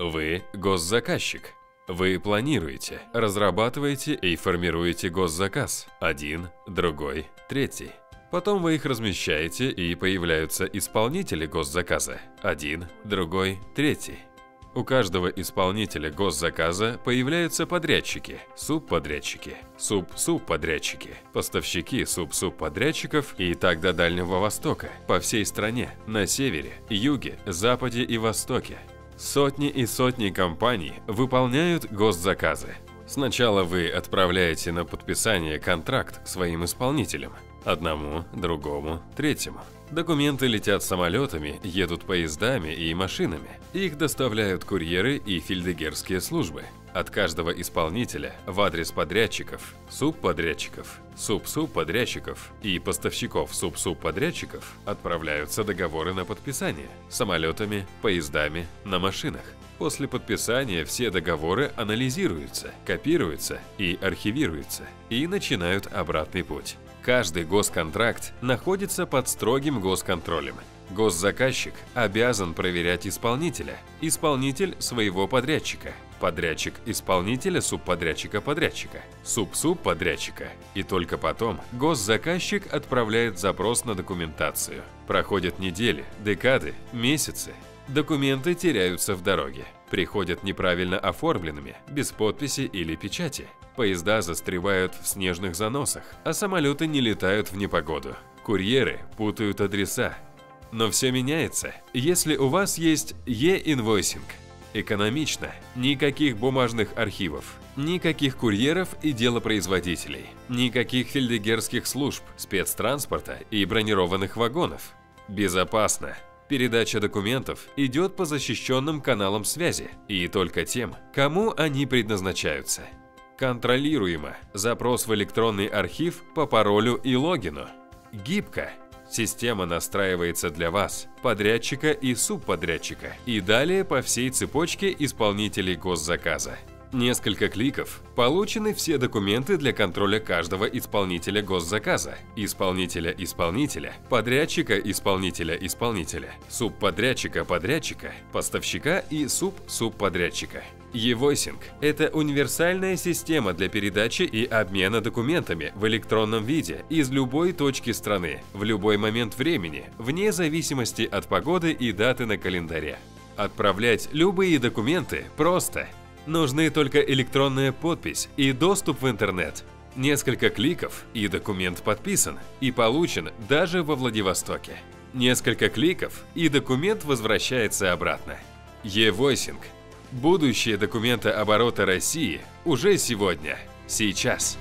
Вы госзаказчик. Вы планируете, разрабатываете и формируете госзаказ. Один, другой, третий. Потом вы их размещаете, и появляются исполнители госзаказа. Один, другой, третий. У каждого исполнителя госзаказа появляются подрядчики, субподрядчики, суб-субподрядчики, поставщики суб-субподрядчиков и так до Дальнего Востока, по всей стране, на севере, юге, западе и востоке. Сотни и сотни компаний выполняют госзаказы. Сначала вы отправляете на подписание контракт своим исполнителям. Одному, другому, третьему. Документы летят самолетами, едут поездами и машинами. Их доставляют курьеры и фельдегерские службы. От каждого исполнителя в адрес подрядчиков, субподрядчиков, суб-субподрядчиков и поставщиков суб-субподрядчиков отправляются договоры на подписание самолетами, поездами, на машинах. После подписания все договоры анализируются, копируются и архивируются, и начинают обратный путь. Каждый госконтракт находится под строгим госконтролем. Госзаказчик обязан проверять исполнителя, исполнитель своего подрядчика, подрядчик исполнителя субподрядчика-подрядчика, суб-субподрядчика. И только потом госзаказчик отправляет запрос на документацию. Проходят недели, декады, месяцы. Документы теряются в дороге, приходят неправильно оформленными, без подписи или печати. Поезда застревают в снежных заносах, а самолеты не летают в непогоду. Курьеры путают адреса. Но все меняется, если у вас есть e-инвойсинг. Экономично, никаких бумажных архивов, никаких курьеров и делопроизводителей, никаких фельдегерских служб, спецтранспорта и бронированных вагонов. Безопасно. Передача документов идет по защищенным каналам связи и только тем, кому они предназначаются. Контролируемо. Запрос в электронный архив по паролю и логину. Гибко. Система настраивается для вас, подрядчика и субподрядчика, и далее по всей цепочке исполнителей госзаказа. Несколько кликов, получены все документы для контроля каждого исполнителя госзаказа, исполнителя-исполнителя, подрядчика-исполнителя-исполнителя, субподрядчика-подрядчика, поставщика и суб-субподрядчика. E-Voicing – это универсальная система для передачи и обмена документами в электронном виде из любой точки страны, в любой момент времени, вне зависимости от погоды и даты на календаре. Отправлять любые документы просто – Нужны только электронная подпись и доступ в интернет. Несколько кликов, и документ подписан и получен даже во Владивостоке. Несколько кликов, и документ возвращается обратно. E-Voicing. Будущее документа оборота России уже сегодня, сейчас.